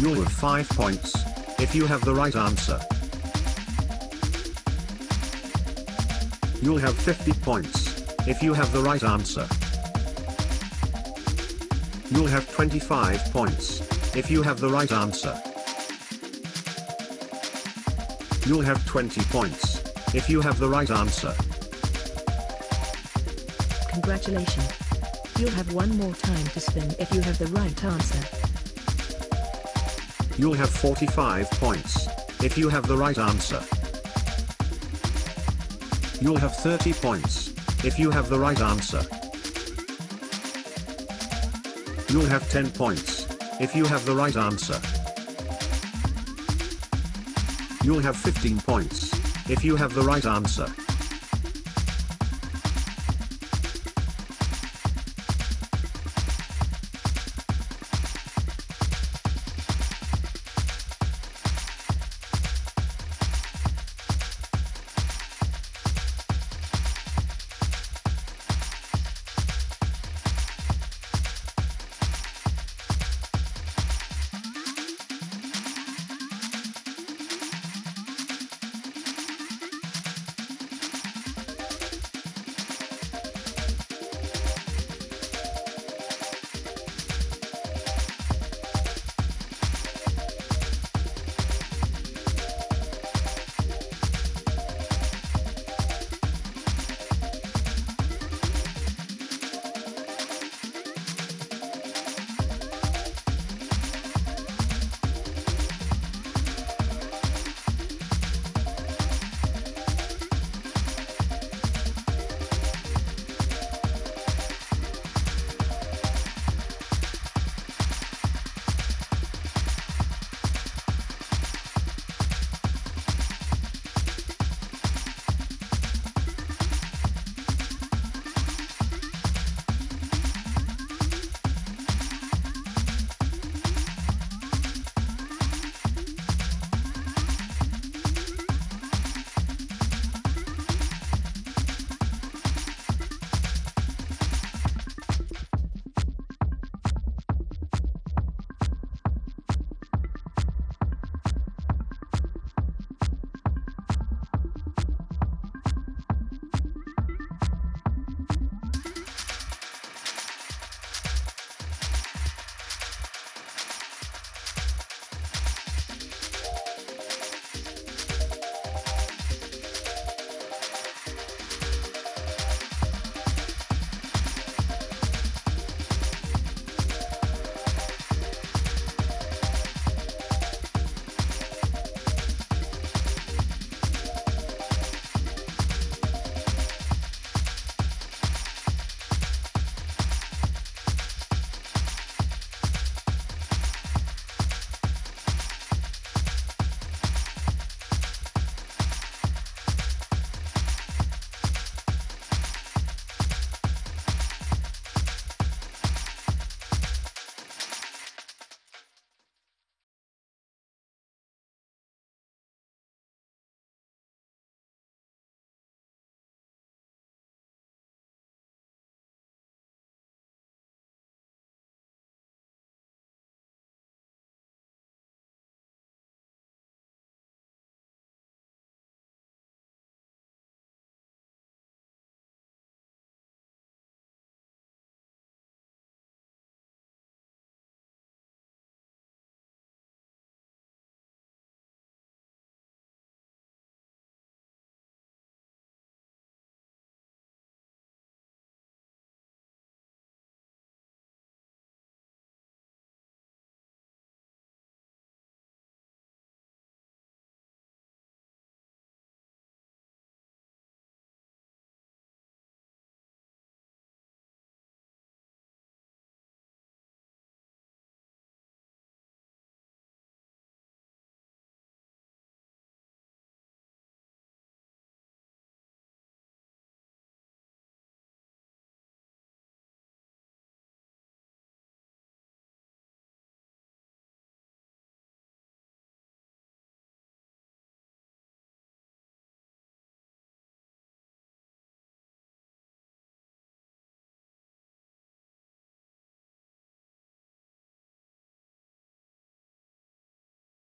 You'll have 5 points, if you have the right answer. You'll have 50 points, if you have the right answer. You'll have 25 points, if you have the right answer. You'll have 20 points, if you have the right answer. Congratulations. You'll have one more time to spin if you have the right answer. You'll have 45 points, if you have the right answer. You'll have 30 points, if you have the right answer. You'll have 10 points, if you have the right answer. You'll have 15 points, if you have the right answer.